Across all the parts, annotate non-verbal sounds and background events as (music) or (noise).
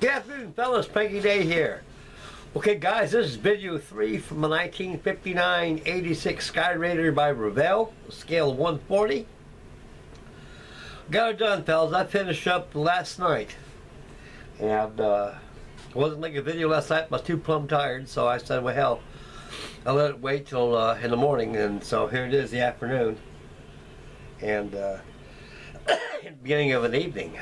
Good afternoon, fellas. Frankie Day here. Okay, guys, this is video three from a 1959 AD-6 Skyraider by Revell, scale of 140. Got it done, fellas. I finished up last night. And, uh, I wasn't making a video last night. I was too plumb tired, so I said, well, hell, I'll let it wait till uh, in the morning. And so here it is, the afternoon. And, uh, (coughs) beginning of an evening.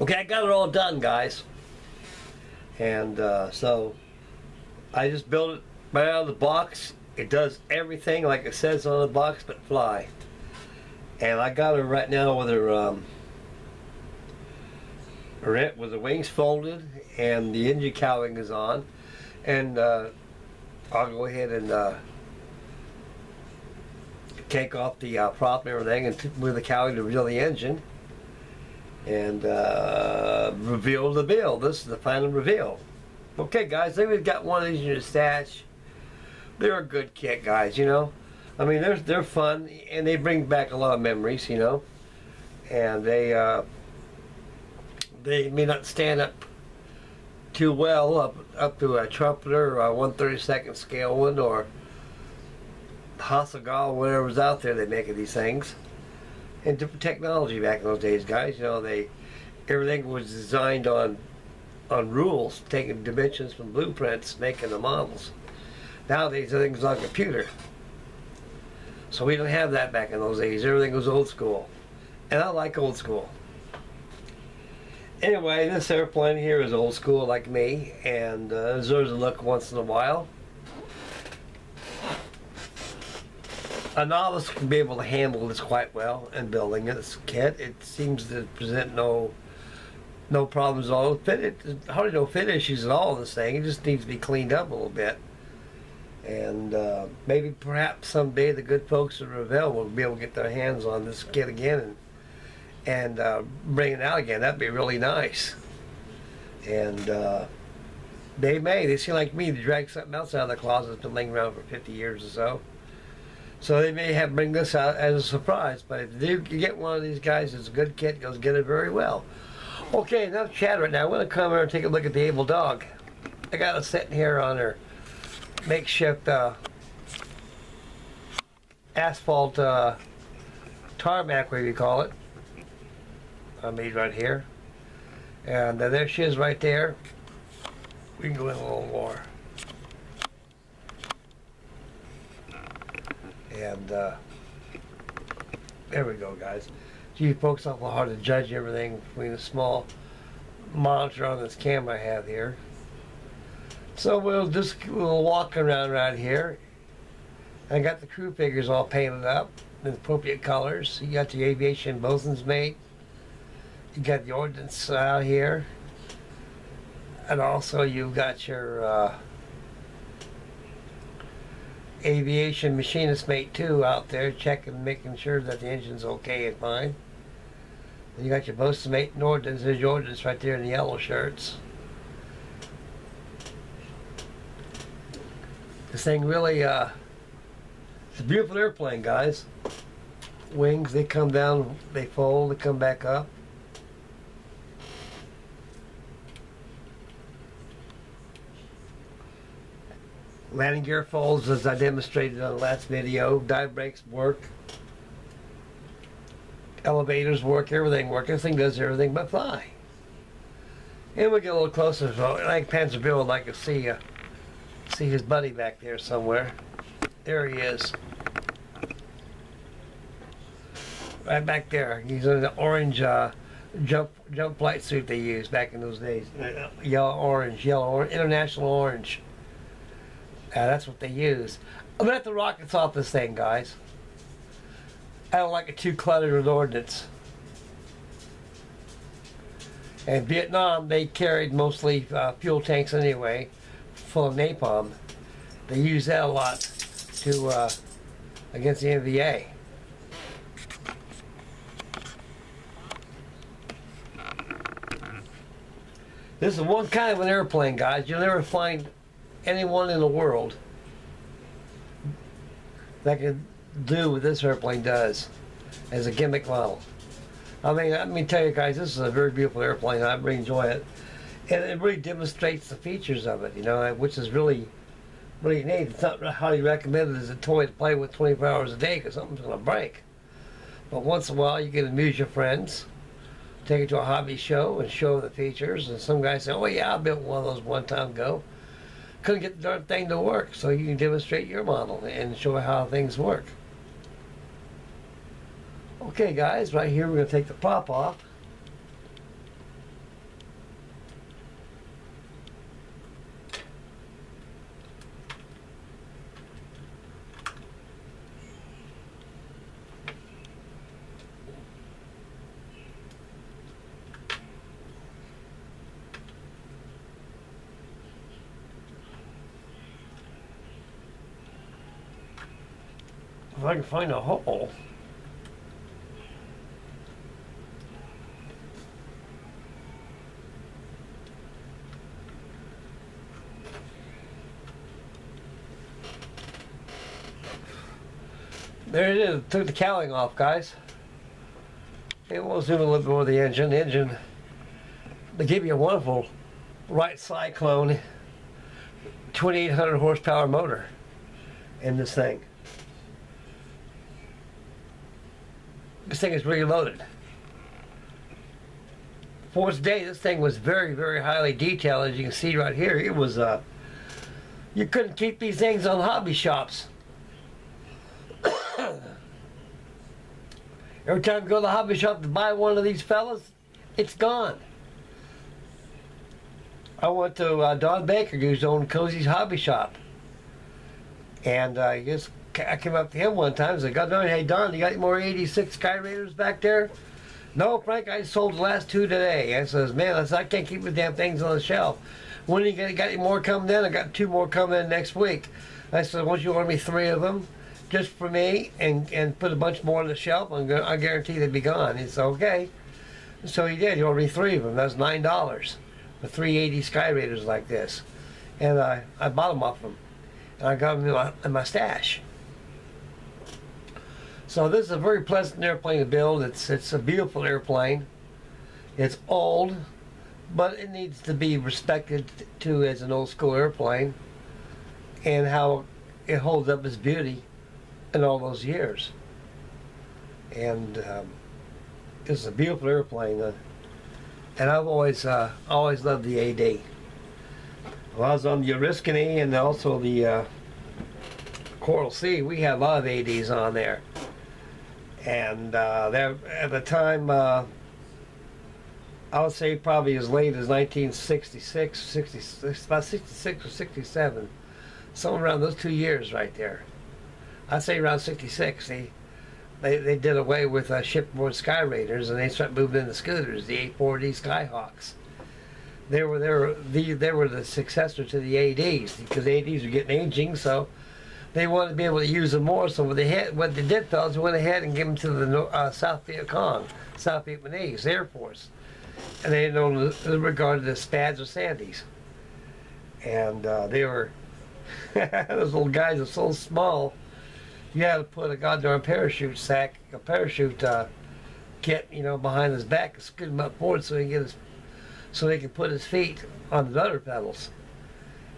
Okay, I got it all done, guys. And uh, so I just built it right out of the box. It does everything like it says on the box but fly. And I got her right now with her um, with the wings folded and the engine cowling is on. And uh, I'll go ahead and uh, take off the uh, prop and everything and move the cowling to reveal the engine and uh, reveal the bill. This is the final reveal. Okay, guys, think we've got one of these in your stash. They're a good kit, guys, you know. I mean, they're, they're fun, and they bring back a lot of memories, you know. And they, uh, they may not stand up too well up, up to a trumpeter or a 132nd scale one or Hasegawa, whatever's out there they make of these things and different technology back in those days, guys. You know, they everything was designed on on rules, taking dimensions from blueprints, making the models. Nowadays, everything's on computer. So we don't have that back in those days. Everything was old school. And I like old school. Anyway, this airplane here is old school like me and uh, deserves a look once in a while. A novice can be able to handle this quite well in building this kit. It seems to present no no problems at all. Fit it hardly no fit issues at all. This thing it just needs to be cleaned up a little bit. And uh, maybe perhaps someday the good folks at Revell will be able to get their hands on this kit again and and uh, bring it out again. That'd be really nice. And uh, they may. They seem like me to drag something else out of the closet that's been laying around for 50 years or so. So they may have bring this out as a surprise. But if you get one of these guys it's a good kit, goes get it very well. Okay, enough chat right now. I'm going to come here and take a look at the Able Dog. I got it sitting here on her makeshift uh, asphalt uh, tarmac, whatever you call it. I made right here. And uh, there she is right there. We can go in a little more. And uh, there we go, guys. Gee, folks, awful hard to judge everything between a small monitor on this camera I have here. So we'll just we'll walk around right here. I got the crew figures all painted up in appropriate colors. You got the aviation bosun's mate. You got the ordnance out here. And also you've got your uh, aviation machinist mate too out there checking, making sure that the engine's okay and fine. And you got your bosun mate and ordnance. There's right there in the yellow shirts. This thing really, uh, it's a beautiful airplane, guys. Wings, they come down, they fold, they come back up. Landing gear folds as I demonstrated on the last video. Dive brakes work. Elevators work, everything works. This thing does everything but fly. And we get a little closer, so I think Panzer Bill would like to see uh, see his buddy back there somewhere. There he is. Right back there. He's in the orange uh, jump jump flight suit they used back in those days. Yellow orange, yellow orange, international orange. Yeah, that's what they use. I'm gonna have to rockets off this thing, guys. I don't like it too cluttered with ordnance. In Vietnam, they carried mostly uh, fuel tanks anyway, full of napalm. They use that a lot to uh, against the NVA. This is one kind of an airplane, guys. You'll never find anyone in the world that could do what this airplane does as a gimmick model. I mean, let me tell you guys, this is a very beautiful airplane. I really enjoy it, and it really demonstrates the features of it. You know, which is really, really neat. It's not highly recommended as a toy to play with 24 hours a day because something's going to break. But once in a while, you can amuse your friends, take it to a hobby show and show the features. And some guys say, "Oh yeah, I built one of those one time ago." Couldn't get the darn thing to work, so you can demonstrate your model and show how things work. Okay guys, right here we're going to take the prop off. I can find a hole. There it is. Took the cowling off, guys. And we'll zoom a little bit more the engine. The engine, they give you a wonderful Wright Cyclone 2800 horsepower motor in this thing. This thing is really loaded. For its day, this thing was very, very highly detailed. As you can see right here, it was, uh, you couldn't keep these things on hobby shops. (coughs) Every time you go to the hobby shop to buy one of these fellas, it's gone. I went to uh, Don Baker, who's owned Cozy's Hobby Shop. And uh, I guess I came up to him one time and said, God hey Don, you got any more AD-6 Skyraiders back there? No, Frank, I sold the last two today. I says, man, I, said, I can't keep the damn things on the shelf. When are you got, got any more coming in? I got two more coming in next week. I said, why don't you order me three of them? just for me and, and put a bunch more on the shelf. I guarantee they'd be gone. He said, okay. So he did. He ordered me three of them. That's nine dollars for three AD Skyraiders like this, and I I bought them off him, and I got them in my, in my stash. So this is a very pleasant airplane to build. It's it's a beautiful airplane. It's old, but it needs to be respected too as an old school airplane, and how it holds up its beauty in all those years. And um, it's a beautiful airplane. Uh, and I've always uh, always loved the AD. Well, I was on the Oriskany and also the uh, Coral Sea. We had a lot of ADs on there. And uh, there, at the time, uh, I would say probably as late as 1966, 66, about 66 or 67. Somewhere around those two years right there. I'd say around 66, they, they, they did away with uh, shipboard Skyraiders and they started moving into the scooters, the 840 Skyhawks. They were, they, were the, they were the successor to the ADs because the ADs were getting aging, so they wanted to be able to use them more. So what they, had, what they did, fellas, went ahead and gave them to the uh, South Viet Cong, South Vietnamese Air Force. And they known regarded as Spads or Sandys. And uh, they were, (laughs) those little guys are so small you had to put a goddamn parachute sack, a parachute uh, kit, you know, behind his back and scoot him up forward so he can get his, so he can put his feet on the rudder pedals.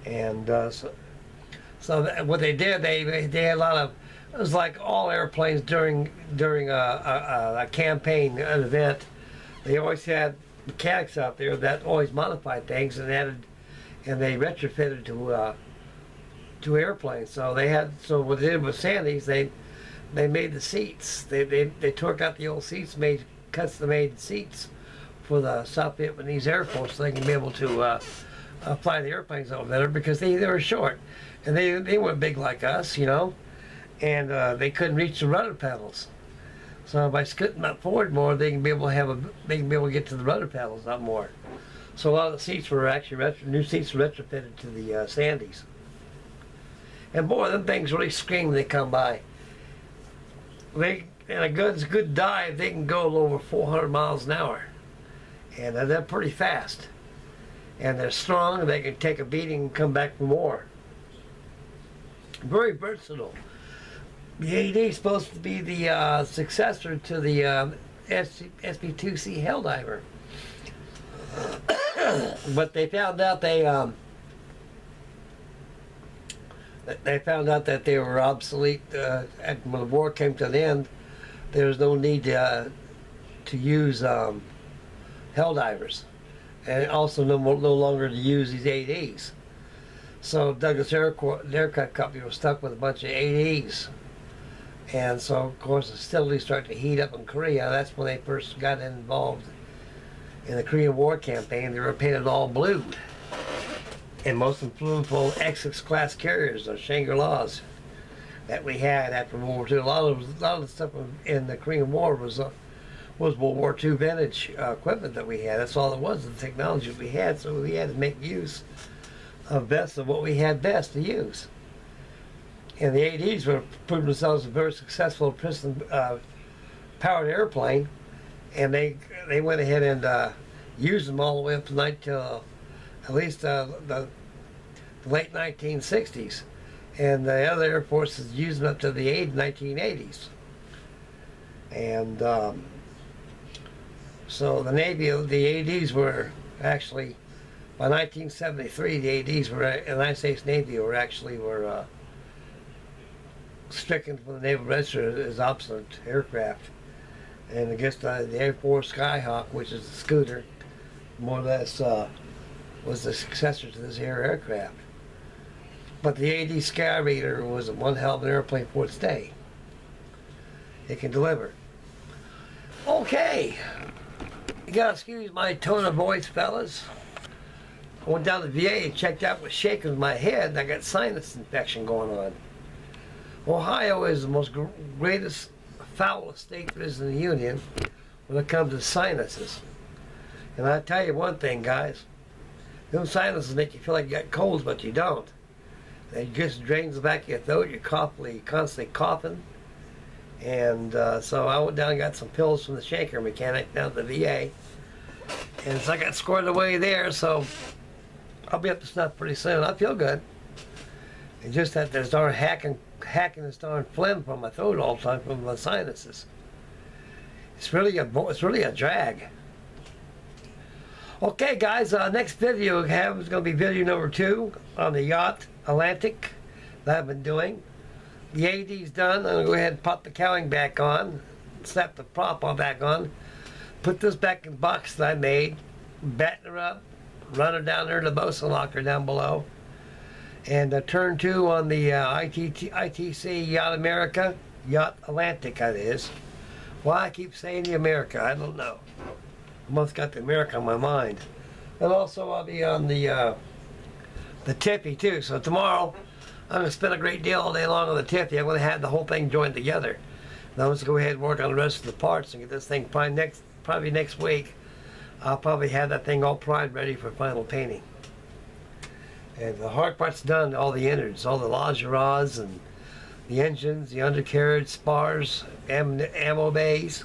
And uh, so, so what they did, they they had a lot of, it was like all airplanes during during a, a, a campaign, an event. They always had mechanics out there that always modified things and added, and they retrofitted to. Uh, to airplanes. So they had so what they did with Sandys, they they made the seats. They they, they out the old seats, made custom made seats for the South Vietnamese Air Force, so they can be able to uh, fly the airplanes over better because they they were short and they they weren't big like us, you know, and uh, they couldn't reach the rudder pedals. So by scooting up forward more, they can be able to have a they can be able to get to the rudder pedals lot more. So a lot of the seats were actually retro, new seats were retrofitted to the uh, Sandys. And boy, them things really scream when they come by. They in a good good dive, they can go over 400 miles an hour, and they're pretty fast. And they're strong. They can take a beating and come back for more. Very versatile. The AD is supposed to be the uh, successor to the um, SB2C Helldiver. (coughs) but they found out they um, they found out that they were obsolete uh, when the war came to an end. There was no need to, uh, to use um, Helldivers, and also no, no longer to use these ADs. So Douglas Aircraft Company was stuck with a bunch of ADs. And so, of course, the hostilities started to heat up in Korea. That's when they first got involved in the Korean War campaign. They were painted all blue and most influential Essex class carriers, the Shangri-Las, that we had after World War II. A lot of a lot of the stuff in the Korean War was uh, was World War II vintage uh, equipment that we had. That's all it was, the technology we had. So we had to make use of best of what we had best to use. And the ADs were proving themselves a very successful piston uh, powered airplane, and they they went ahead and uh, used them all the way up to night till at least uh, the, the, late 1960s. And the other air forces used them up to the 1980s. And um, so the Navy, the ADs were actually, by 1973, the ADs were, the United States Navy were actually were uh, stricken from the Naval Register as obsolete aircraft. And I guess the, A-4 Skyhawk, which is a scooter, more or less uh, was the successor to this air aircraft. But the AD Skyraider was one hell of an airplane for its day. It can deliver. Okay. You gotta excuse my tone of voice, fellas. I went down to the VA and checked out with shaking my head and I got sinus infection going on. Ohio is the most greatest, foulest state there is in the Union when it comes to sinuses. And I tell you one thing, guys. Those sinuses make you feel like you got colds, but you don't. It just drains the back of your throat. You're constantly, constantly coughing. And uh, so I went down and got some pills from the shaker mechanic down at the VA. And so I got squared away there, so I'll be up to snuff pretty soon. I feel good. It's just that there's darn hacking, hacking this darn phlegm from my throat all the time from my sinuses. It's really a, it's really a drag. Okay, guys, uh, next video we have is going to be video number two on the yacht Atlantic that I've been doing. The AD's done. I'm going to go ahead and pop the cowling back on, snap the prop on back on, put this back in the box that I made, batten her up, run her down there to the bosun locker down below, and uh, turn two on the uh, ITT, ITC Yacht America, Yacht Atlantic that is. Why I keep saying the America, I don't know. Almost got the America on my mind. And also I'll be on the uh, the Tiffy too. So tomorrow I'm going to spend a great deal all day long on the Tiffy. I'm to have the whole thing joined together. Now let's go ahead and work on the rest of the parts and get this thing probably next probably next week. I'll probably have that thing all primed ready for final painting. And the hard part's done, all the innards, all the longerons and the engines, the undercarriage, spars, am ammo bays.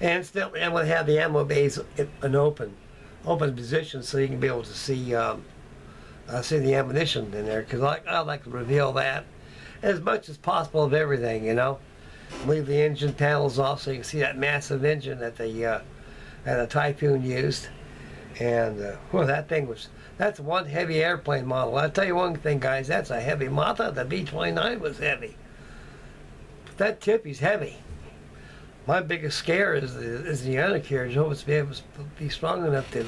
And still, I'm going to have the ammo bays in an open, open position so you can be able to see um, uh, see the ammunition in there. Because I, I like to reveal that as much as possible of everything, you know. Leave the engine panels off so you can see that massive engine that the uh, that a Typhoon used. And uh, well, that thing was that's one heavy airplane model. I'll tell you one thing, guys. That's a heavy model. The B-29 was heavy. But that Tiffy's heavy my biggest scare is the, is the undercarriage. Hope it's be able to be strong enough to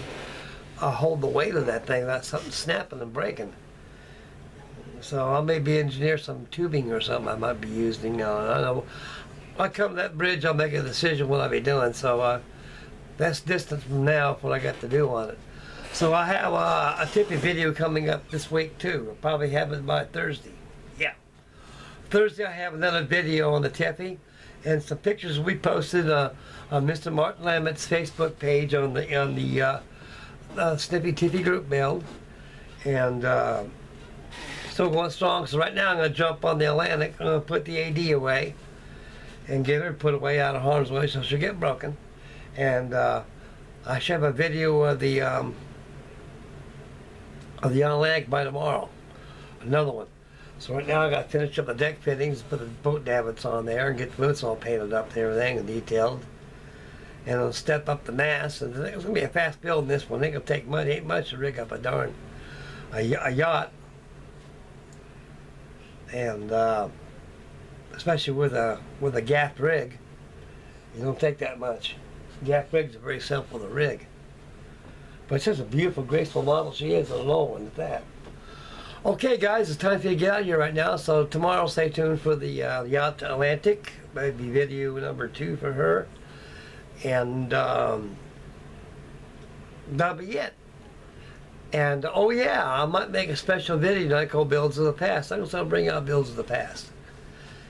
uh, hold the weight of that thing without something snapping and breaking. So I may be engineer some tubing or something I might be using. I know. I come to that bridge, I'll make a decision what I'll be doing. So uh, that's distance from now for what I got to do on it. So I have uh, a Tiffy video coming up this week too. I'll probably have it by Thursday. Yeah. Thursday I have another video on the Tiffy and some pictures we posted uh, on Mr. Martin Lamott's Facebook page on the on the uh, uh, Snippy TV group build, and uh, still going strong. So right now I'm going to jump on the Atlantic. I'm going to put the AD away and get her put away out of harm's way so she'll get broken. And uh, I should have a video of the um, of the Atlantic by tomorrow. Another one. So right now I got to finish up the deck fittings, put the boat davits on there, and get the boats all painted up and everything and detailed. and I'll step up the mast. And it's gonna be a fast build in this one. Gonna take much, ain't much to rig up a darn a yacht, and uh, especially with a with a gaff rig, you don't take that much. Gaff rigs are very simple to rig, but it's a beautiful, graceful model she is, a low one at that. Okay, guys, it's time for you to get out of here right now. So tomorrow, stay tuned for the uh, yacht Atlantic, maybe video number two for her, and um, that'll be it. And oh yeah, I might make a special video tonight called Builds of the Past. I'm gonna start bringing out Builds of the Past.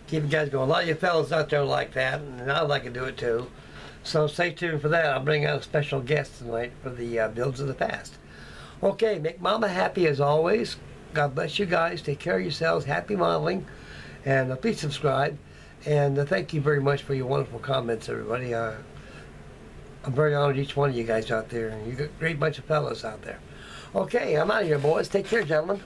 Keep you guys going. A lot of you fellas out there like that, and I'd like to do it too. So stay tuned for that. I'll bring out a special guest tonight for the uh, Builds of the Past. Okay, make Mama happy as always. God bless you guys. Take care of yourselves. Happy modeling. And uh, please subscribe. And uh, thank you very much for your wonderful comments, everybody. Uh, I'm very honored each one of you guys out there. And you got a great bunch of fellas out there. Okay, I'm out of here, boys. Take care, gentlemen.